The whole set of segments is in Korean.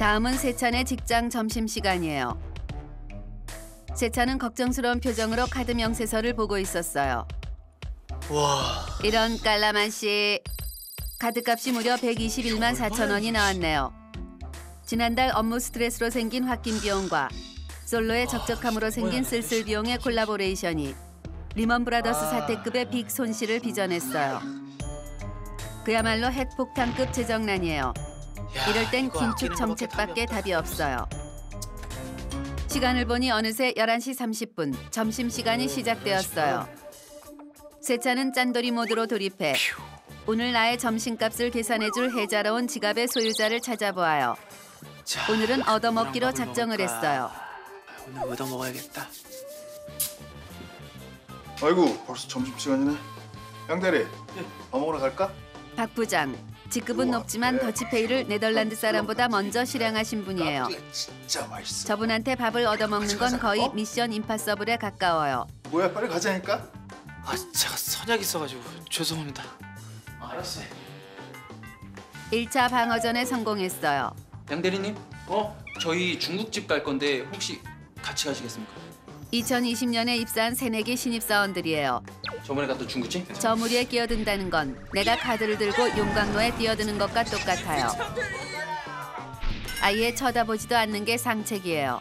다음은 세찬의 직장 점심 시간이에요. 세찬은 걱정스러운 표정으로 카드 명세서를 보고 있었어요. 와. 이런 깔라만시 카드값이 무려 121만 4천 원이 나왔네요. 지난달 업무 스트레스로 생긴 홧김 비용과 솔로의 적적함으로 생긴 쓸쓸 비용의 collaboration이 리먼 브라더스 사태급의 big 손실을 빚어냈어요. 그야말로 핵폭탄급 재정난이에요. 야, 이럴 땐 긴축 정책밖에 답이 없어요. 시간을 보니 어느새 11시 30분 점심시간이 시작되었어요. 세차는 짠돌이 모드로 돌입해 오늘 나의 점심값을 계산해줄 해자로운 지갑의 소유자를 찾아보아요. 자, 오늘은 얻어먹기로 작정을 먹을까? 했어요. 오늘 얻어 먹어야겠다. 아이고 벌써 점심시간이네 양대리 밥 먹으러 갈까? 박 부장, 직급은 높지만 네. 더치페이를 네덜란드 사람보다 먼저 실행하신 분이에요. 진짜 맛있어 저분한테 밥을 얻어먹는 건 거의 어? 미션 임파서블에 가까워요. 뭐야 빨리 가자니까 아, 제가 선약 있어가지고 죄송합니다. 알았어요. 1차 방어전에 성공했어요. 양 대리님, 어? 저희 중국집 갈 건데 혹시 같이 가시겠습니까? 2020년에 입사한 새내기 신입사원들이에요. 저번에 갔던 중국집? 저 무리에 끼어든다는 건 내가 카드를 들고 용광로에 뛰어드는 것과 똑같아요. 아예 쳐다보지도 않는 게 상책이에요.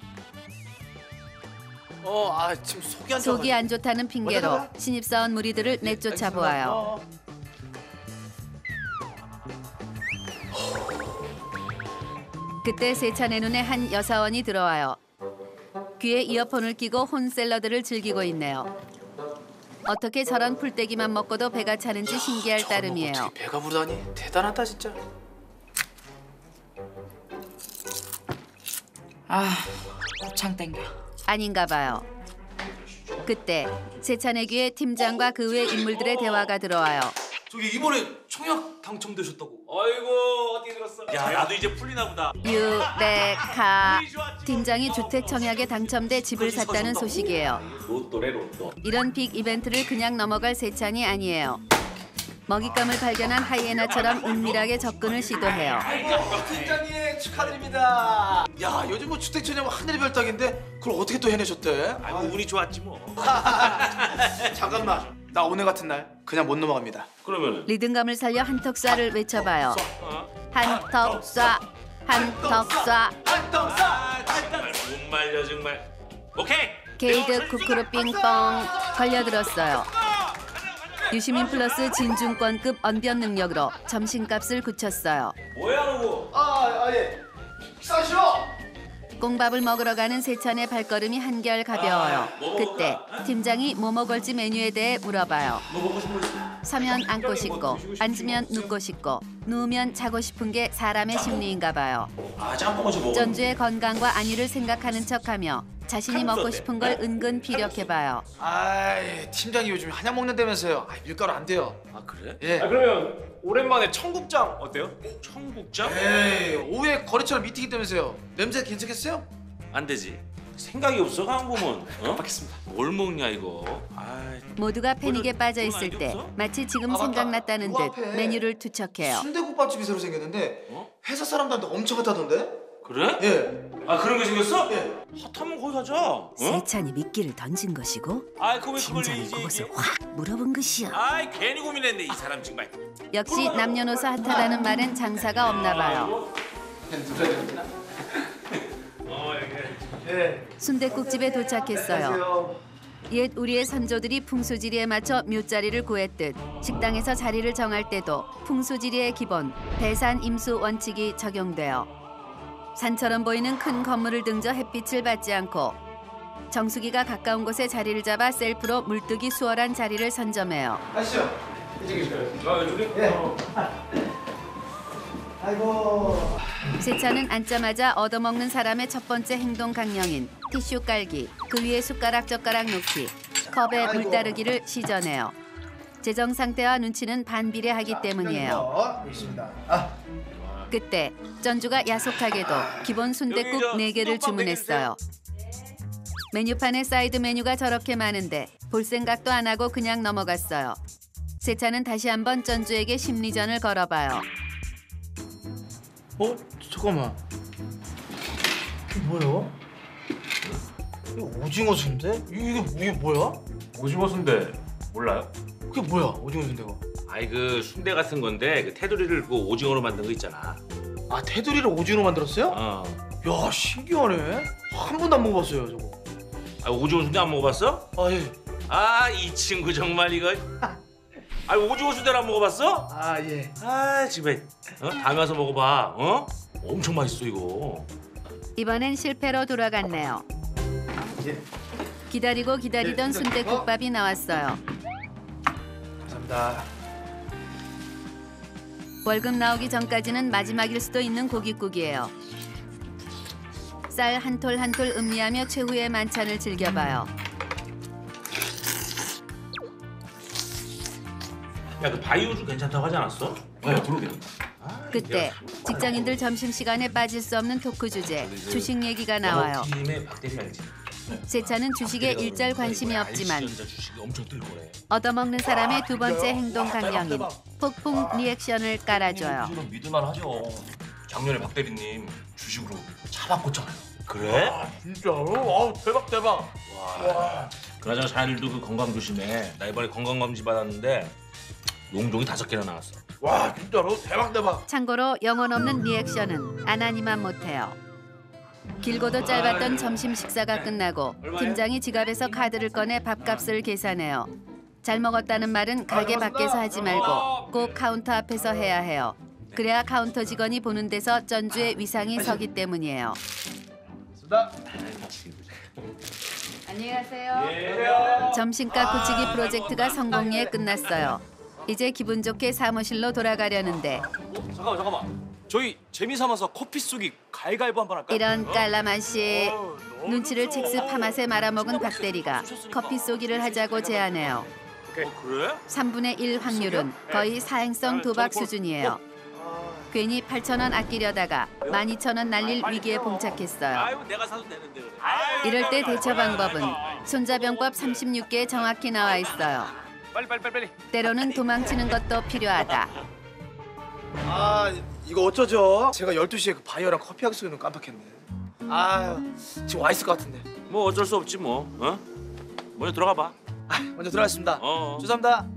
어, 아 지금 속이 안 속이. 안 좋다는 핑계로 신입사원 무리들을 내쫓아 보아요. 어, 그때 세찬의 눈에 한 여사원이 들어와요. 귀에 이어폰을 끼고 혼샐러드를 즐기고 있네요. 어떻게 저런 풀떼기만 먹고도 배가 차는지 신기할 따름이에요. 어떻게 배가 부르다니 대단하다 진짜. 아, 고창 땡겨. 아닌가 봐요. 그때 세찬의 귀에 팀장과 그 외 인물들의 대화가 들어와요. 저기 이번에 청약 당첨되셨다고. 아이고? 야 나도 이제 풀리나 보다. 유레카 팀장이 주택 청약에 당첨돼 집을 샀다는 소식이에요. 로또래 로또. 이런 빅 이벤트를 그냥 넘어갈 세찬이 아니에요. 먹잇감을 발견한 하이에나처럼 은밀하게 접근을 시도해요. 팀장님 축하드립니다. 야 요즘 뭐 주택 전형 하늘의 별따기인데 그걸 어떻게 또 해내셨대? 아이고 운이 좋았지 뭐. 잠깐만. 나 오늘 같은 날 그냥 못 넘어갑니다. 그러면은 리듬감을 살려 한턱 쏴를 외쳐봐요. 어? 한턱 쏴, 한턱 쏴. 아 정말 못 말려 정말. 오케이. 게이드 쿠쿠루 빙뽕 걸려들었어요. 유시민 플러스 진중권급 언변 능력으로 점심값을 굳혔어요. 뭐야 너고? 아, 아 예. 식사하시 오. 꽁밥을 먹으러 가는 세찬의 발걸음이 한결 가벼워요. 그때 팀장이 뭐 먹을지 메뉴에 대해 물어봐요. 뭐? 서면 앉고 싶고 앉으면 눕고 싶고 누우면 자고 싶은 게 사람의 심리인가 봐요. 아. 전주의 건강과 안위를 생각하는 척하며 자신이 먹고 싶은 걸 은근 피력해봐요. 아이 팀장이 요즘 한약 먹는다면서요. 아, 밀가루 안 돼요. 아 그래? 예. 아 그러면 오랜만에 청국장 어때요? 청국장? 에이 오후에 거래처랑 미팅 있다면서요. 냄새 괜찮겠어요? 안 되지. 생각이 없어 강보면. 어? 받겠습니다. 뭘 먹냐 이거. 아 모두가 패닉에 빠져 있을 때 마치 지금 아, 맞다. 생각났다는 그 듯 앞에 메뉴를 투척해요. 순대국밥집이 새로 생겼는데 어? 회사 사람들한테 엄청 핫하던데? 그래? 예. 아 그런 게 생겼어? 예. 핫하면 거기 가자. 어? 세찬이 미끼를 던진 것이고 아이 그왜 그걸 팀장이 얘기해? 그것을 확 물어본 것이요. 아이 괜히 고민했네 이 사람 정말. 역시 남녀노소 핫하다는 말엔 장사가 없나 봐요. 어 여기. 예. 순댓국집에 도착했어요. 옛 우리의 선조들이 풍수지리에 맞춰 묘자리를 구했듯 식당에서 자리를 정할 때도 풍수지리의 기본 대산 임수 원칙이 적용돼요. 산처럼 보이는 큰 건물을 등져 햇빛을 받지 않고 정수기가 가까운 곳에 자리를 잡아 셀프로 물뜨기 수월한 자리를 선점해요. 이쪽에 아? 예. 아이고. 세차는 앉자마자 얻어먹는 사람의 첫 번째 행동 강령인 티슈 깔기, 그 위에 숟가락 젓가락 놓기, 컵에 물 아이고. 따르기를 시전해요. 재정 상태와 눈치는 반비례하기 때문이에요. 어, 있습니다. 아, 그때 전주가 야속하게도 기본 저 네개를 네개 주문했어요. 메뉴판에 사이드 메뉴가 저렇게 많은데 볼 생각도 안 하고 그냥 넘어갔어요. 세찬은 다시 한번 전주에게 심리전을 걸어봐요. 어? 잠깐만. 뭐야? 이거 오징어 순대? 이게 이게 뭐야? 오징어 순대 몰라요? 그게 뭐야? 오징어 순대가? 아이 그 순대 같은 건데 그 테두리를 그 오징어로 만든 거 있잖아. 아 테두리를 오징어로 만들었어요? 어. 야 신기하네. 한 번도 안 먹어봤어요 저거. 아 오징어 순대 안 먹어봤어? 아 예. 아 이 친구 정말 이거. 아 오징어 순대를 안 먹어봤어? 아 예. 아 집에 어? 다음에 와서 먹어봐. 어? 엄청 맛있어 이거. 이번엔 실패로 돌아갔네요. 예. 기다리고 기다리던 예, 순대국밥이 나왔어요. 감사합니다. 월급 나오기 전까지는 마지막일 수도 있는 고깃국이에요. 쌀 한 톨 한 톨 음미하며 최후의 만찬을 즐겨봐요. 야 그 바이오주 괜찮다고 하지 않았어? 네 그러게. 그때 직장인들 점심시간에 빠질 수 없는 토크 주제 주식 얘기가 나와요. 팀의 박대리 알지? 세차는 주식에 일절 관심이 없지만. 얻어먹는 사람의 두 번째 행동 강령인 폭풍 리액션을 깔아줘요. 믿을만 하죠. 작년에 박 대리님 주식으로 차 바꿨잖아요. 그래? 진짜로? 아우 대박 대박. 그나저나 자네들도 그 건강 조심해. 나 이번에 건강 검진 받았는데 용종이 다섯 개나 나왔어. 와 진짜로 대박 대박. 참고로 영혼 없는 리액션은 안 하니만 못해요. 길고도 짧았던 점심 식사가 끝나고 팀장이 지갑에서 카드를 꺼내 밥값을 계산해요. 잘 먹었다는 말은 가게 밖에서 하지 말고 꼭 카운터 앞에서 해야 해요. 그래야 카운터 직원이 보는 데서 전주의 위상이 서기 때문이에요. 안녕히 가세요. 점심값 굳히기 프로젝트가 성공리에 끝났어요. 이제 기분 좋게 사무실로 돌아가려는데 잠깐만 잠깐만. 저희 재미 삼아서 커피 쏘기 가위가위보 한번 할까요? 이런 깔라만 씨 눈치를 칙스 파맛에 말아먹은 박 대리가 커피 쏘기를 하자고 제안해요. 어, 그래? 3분의 1 확률은 거의 사행성 도박 수준이에요. 괜히 8천 원 아끼려다가 12,000원 날릴 위기에 봉착했어요. 이럴 때 대처 방법은 손자병법 36개에 정확히 나와 있어요. 빨리 빨리 빨리 빨리. 때로는 도망치는 것도 필요하다. 아 이거 어쩌죠? 제가 12시에 그 바이어랑 커피 약속을 깜빡했네. 아유 지금 와 있을 것 같은데. 뭐 어쩔 수 없지 뭐. 어? 먼저 들어가 봐. 아 먼저 들어가겠습니다. 어. 죄송합니다.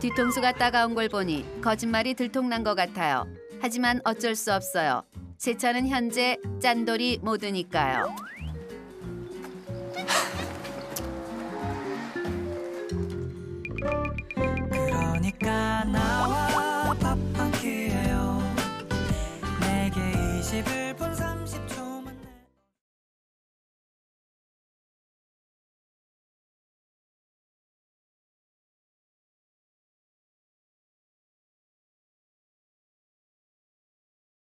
뒤통수가 따가운 걸 보니 거짓말이 들통난 것 같아요. 하지만 어쩔 수 없어요. 세차는 현재 짠돌이 모드니까요. 그러니까 나